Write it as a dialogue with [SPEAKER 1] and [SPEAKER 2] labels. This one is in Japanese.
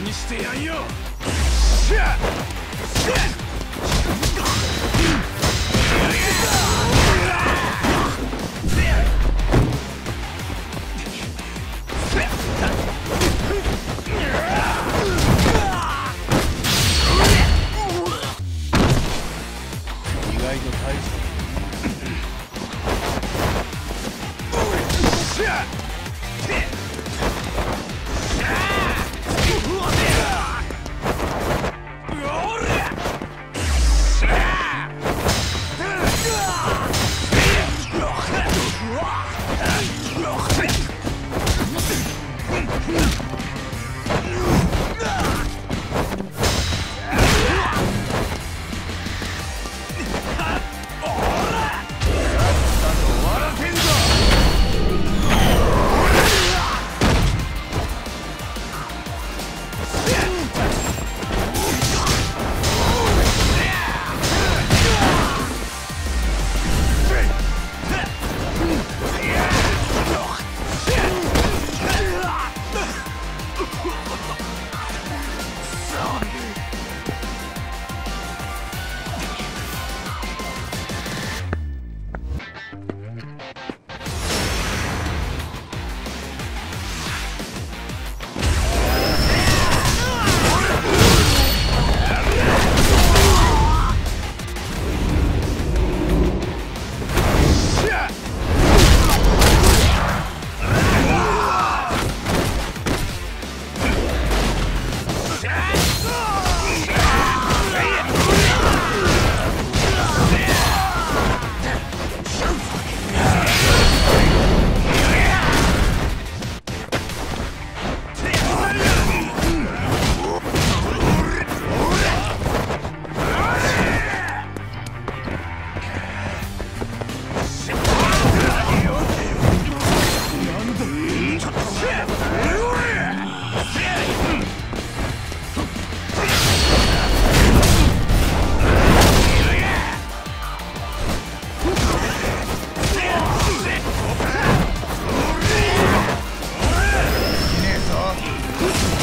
[SPEAKER 1] にしてやんよ。Woo!